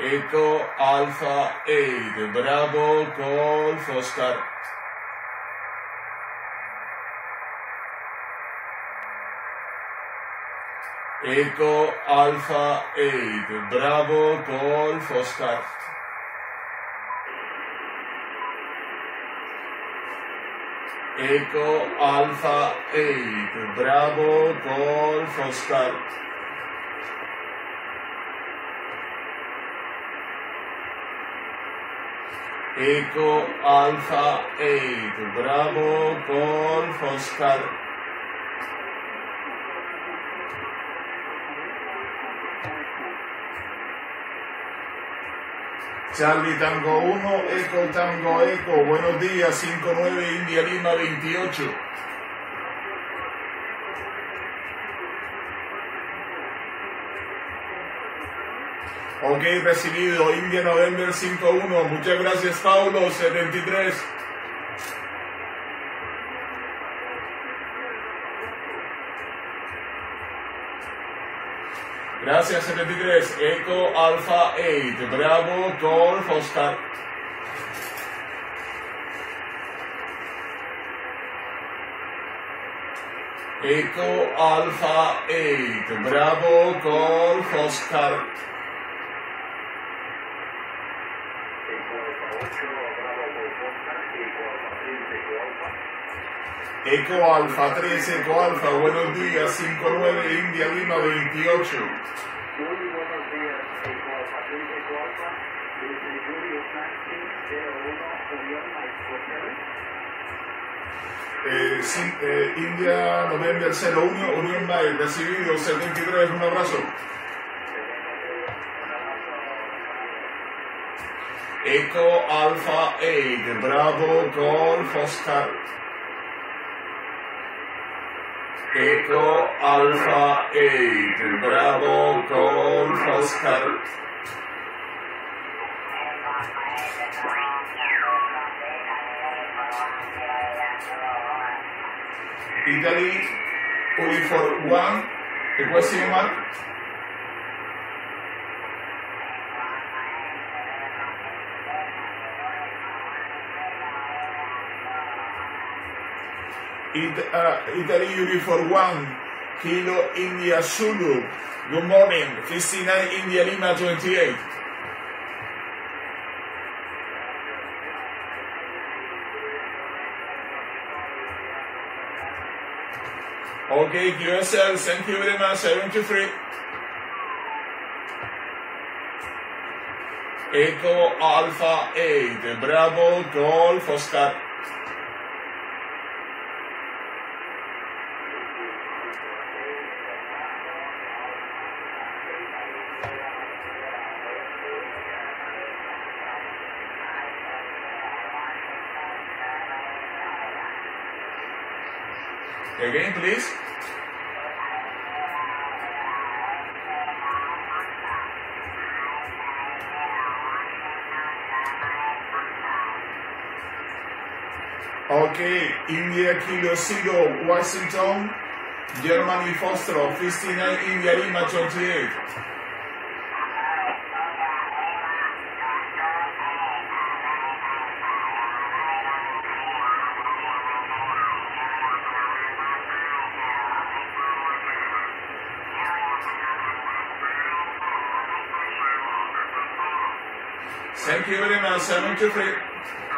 Echo Alpha 8, Bravo call for start. Echo Alpha 8, Bravo call for start. Echo Alpha 8, Bravo call for start. Echo Alpha 8, Bravo Golf Oscar. Charlie Tango 1, Echo Tango Echo, buenos días, 59 India Lima 28. Ok, recibido, India November 5-1, muchas gracias Paulo, 73. Gracias 73, Echo Alpha 8, Bravo Golf Oscar. Echo Alpha 8, Bravo Golf Oscar. Eco Alfa 3, Eco Alfa, buenos días, 59 India Lima 28. Muy buenos días, Eco Alfa 3, Eco Alfa, desde Julio Taxi 01 Unión Mike Eh, sí, eh, India November 01, Unión Mike, recibido 73, un abrazo. Eco Alfa 8, Bravo Golf Oscar. Eco Alpha 8, Bravo Golf Oscar. Italy, the question mark. It, uh, Italy uniform 1, Kilo India Zulu. Good morning, 59 India Lima 28. Okay, QSL, thank you very much, 73. Echo Alpha 8, Bravo Golf Oscar. Again, please. Okay, India Kilo Zero, Washington, Germany Foster, 59 India Lima 28. Thank you very much. 73.